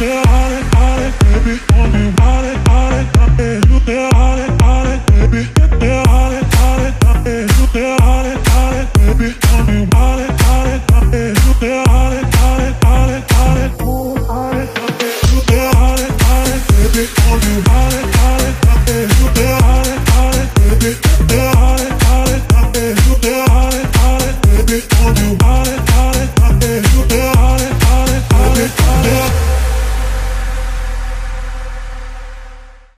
Yeah.